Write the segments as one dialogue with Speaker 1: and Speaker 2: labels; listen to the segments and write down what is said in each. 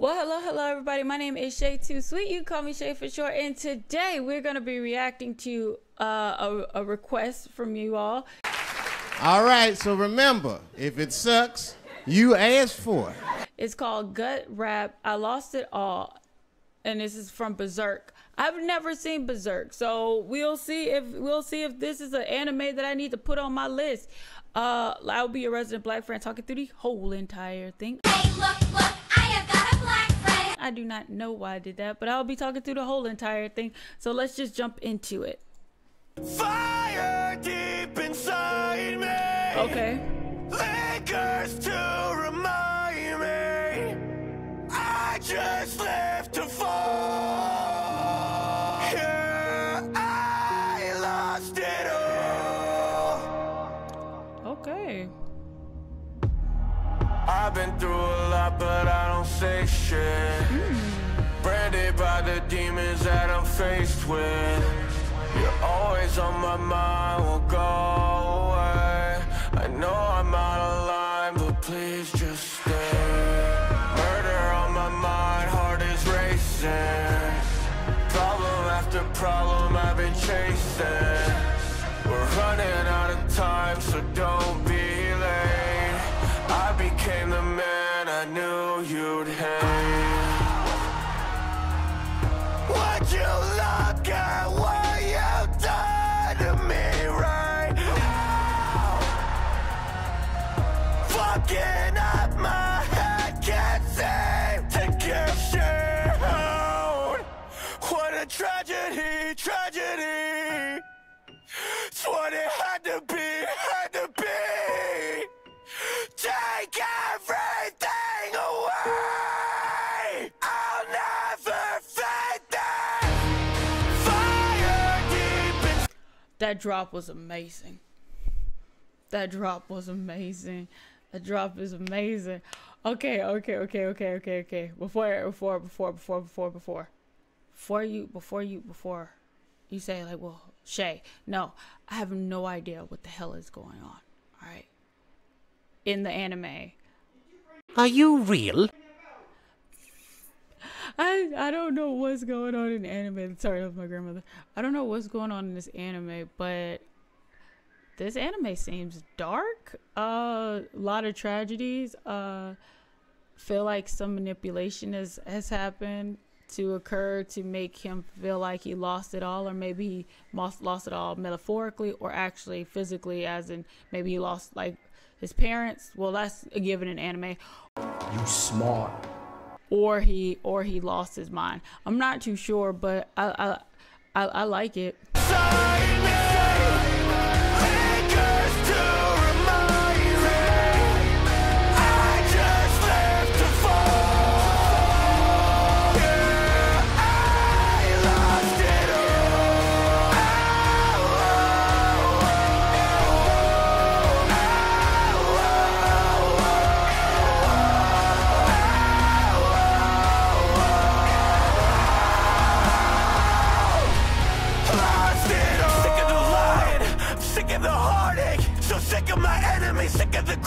Speaker 1: Well, hello, hello, everybody. My name is Shaytosweet. You call me Shay for short. And today we're going to be reacting to uh, a, a request from you all.
Speaker 2: All right, so remember, if it sucks, you asked for it.
Speaker 1: It's called Gut Rap. I lost it all, and this is from Berserk. I've never seen Berserk, so we'll see if we'll see if this is an anime that I need to put on my list. Uh, I'll be your resident black friend talking through the whole entire thing.
Speaker 3: Hey, look, look, I
Speaker 1: do not know why I did that, but I'll be talking through the whole entire thing. So let's just jump into it.
Speaker 4: Fire deep inside me.
Speaker 1: Okay.
Speaker 4: Lingers to remind me. I just left to fall. Yeah, I lost it all.
Speaker 1: Okay.
Speaker 4: I've been through a lot, but I don't say shit. Hmm. Branded by the demons that I'm faced with. You're always on my mind, won't go away. I know I'm out of line, but please just stay. Murder on my mind, heart is racing. Problem after problem I've been chasing. We're running out of time, so don't you'd. Would you look at what you've done to me right now? Fucking up my head, can't seem to get shit out. What a tragedy, tragedy. It's what it That
Speaker 1: drop was amazing. That drop was amazing. That drop is amazing. Okay, okay, okay, okay, okay, okay. Before, before, before, before, before, before, before you, before you, before you say like, well, Shay, no, I have no idea what the hell is going on. All right, in the anime,
Speaker 5: Are you real?
Speaker 1: I I don't know what's going on in anime. Sorry, that was my grandmother. I don't know what's going on in this anime, but this anime seems dark. Uh, a lot of tragedies. Uh, feel like some manipulation has has happened to occur to make him feel like he lost it all, or maybe he lost lost it all metaphorically or actually physically, as in maybe he lost like his parents. Well, that's a given in anime
Speaker 6: You smart.
Speaker 1: Or he or he lost his mind. I'm not too sure, but I I I, I like it.
Speaker 4: Inside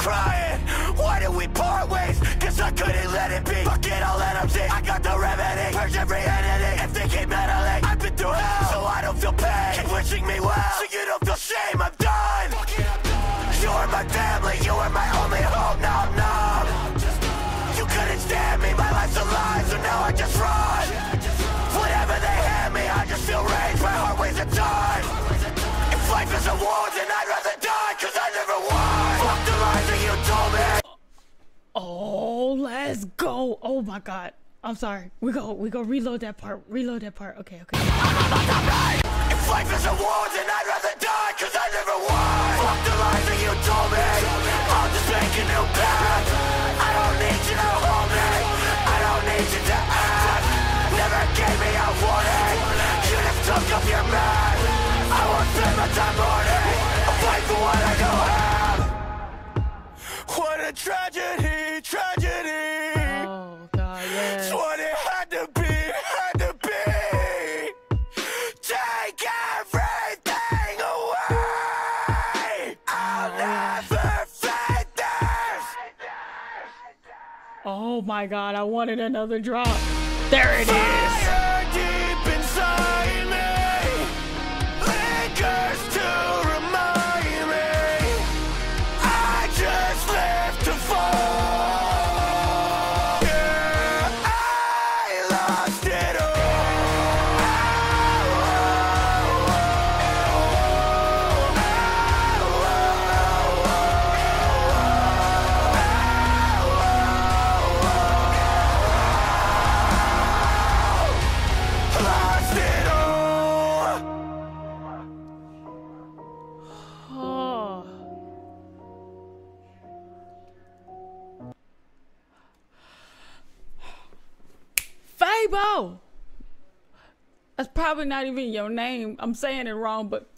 Speaker 4: crying. Why did we part ways? Cause I couldn't let it be. Fuck it, I'll let them see. I got the remedy. Purge every entity. If they keep meddling, I've been through hell. So I don't feel pain. Keep wishing me well. So you don't feel shame, I'm done. You are my family, you are my only hope. Now I'm numb. You couldn't stand me, my life's a lie, so now I just run. Whatever they hand me, I just feel rage, my heart weighs a ton.
Speaker 1: Oh, let's go! Oh my god, I'm sorry. We go we go reload that part. Reload that part. Okay, okay.
Speaker 4: If life is a war, then I'd rather die, cause I never won. Fuck the lies that you told me. I'll just new path. I don't need you to hold me. I don't need you to. Never gave me a warning. You just took up your man. I won't spend my time mourning. I'll fight for what I don't have. What a tragedy.
Speaker 1: My god, I wanted another drop. There it is. Fabo! That's probably not even your name. I'm saying it wrong, but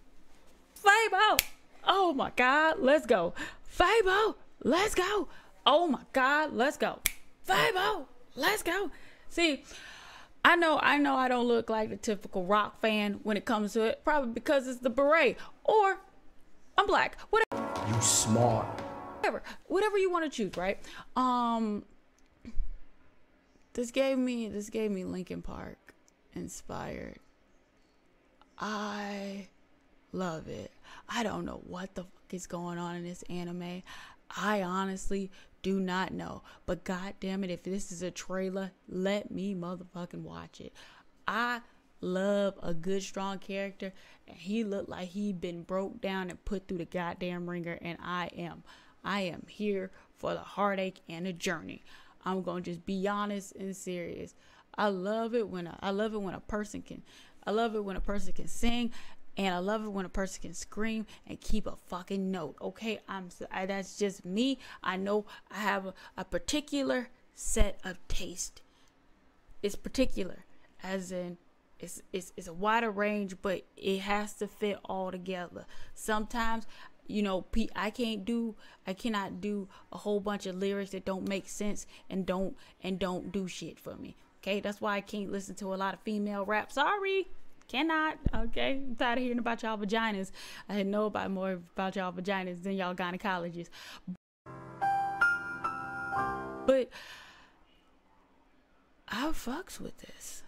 Speaker 1: Fabo! Oh my God, let's go. Fabo, let's go. Oh my God, let's go. Fabo, let's go. See, I know, I know I don't look like the typical rock fan when it comes to it, probably because it's the beret or I'm black. Whatever
Speaker 6: You smart.
Speaker 1: whatever whatever you want to choose right um this gave me this gave me linkin park inspired. I love it. I don't know what the fuck is going on in this anime. I honestly do not know. But god damn it if this is a trailer let me motherfucking watch it. I love a good strong character and he looked like he'd been broke down and put through the goddamn ringer and i am i am here for the heartache and the journey i'm gonna just be honest and serious i love it when a, i love it when a person can i love it when a person can sing and I love it when a person can scream and keep a fucking note. Okay, I'm I, that's just me. I know I have a, a particular set of taste it's particular as in it's, it's it's a wider range but it has to fit all together sometimes you know i can't do i cannot do a whole bunch of lyrics that don't make sense and don't and don't do shit for me. Okay? That's why i can't listen to a lot of female rap. Sorry. Cannot. Okay? I'm tired of hearing about y'all vaginas. I know about more about y'all vaginas than y'all gynecologists. But I fucks with this.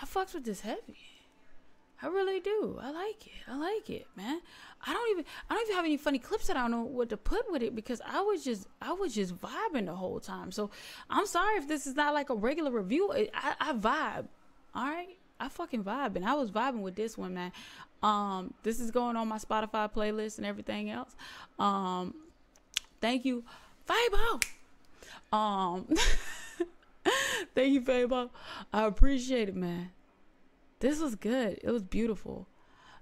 Speaker 1: I fucks with this heavy. I really do. I like it. I like it, man. I don't even I don't even have any funny clips that I don't know what to put with it because I was just I was just vibing the whole time. So I'm sorry if this is not like a regular review. I, I, vibe. All right. I fucking vibe and I was vibing with this one, man. Um, this is going on my Spotify playlist and everything else. Um, thank you, Vibo. Um, thank you, Fabo. I appreciate it, man. This was good. It was beautiful.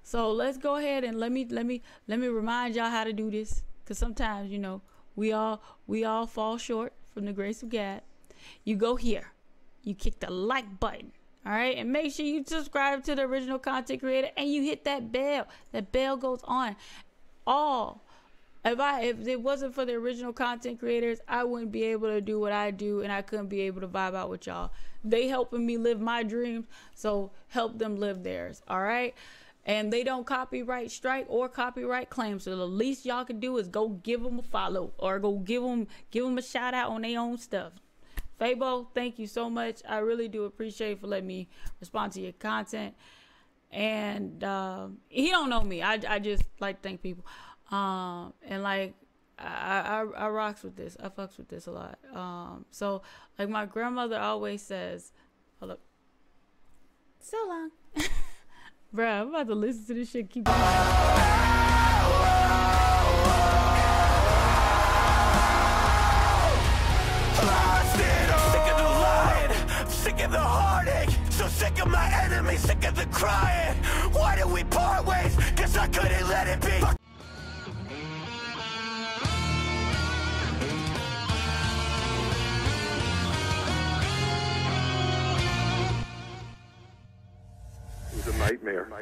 Speaker 1: So let's go ahead and let me let me let me remind y'all how to do this. Cause sometimes, you know, we all we all fall short from the grace of God. You go here. You kick the like button. All right, and make sure you subscribe to the original content creator and you hit that bell. That bell goes on. All if I if it wasn't for the original content creators, I wouldn't be able to do what I do and I couldn't be able to vibe out with y'all. They helping me live my dreams, so help them live theirs. All right. And they don't copyright strike or copyright claim. So the least y'all can do is go give them a follow or go give them give them a shout out on their own stuff. Fabo, thank you so much. I really do appreciate for letting me respond to your content. And um, he don't know me. I, I just like to thank people. Um, and like I, I I rocks with this. I fucks with this a lot. Um, so like my grandmother always says, hold so long, bruh. I'm about to listen to this shit. Keep.
Speaker 4: Sick of my enemies, sick of the crying. Why did we part ways? I couldn't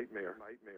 Speaker 7: Nightmare. Nightmare.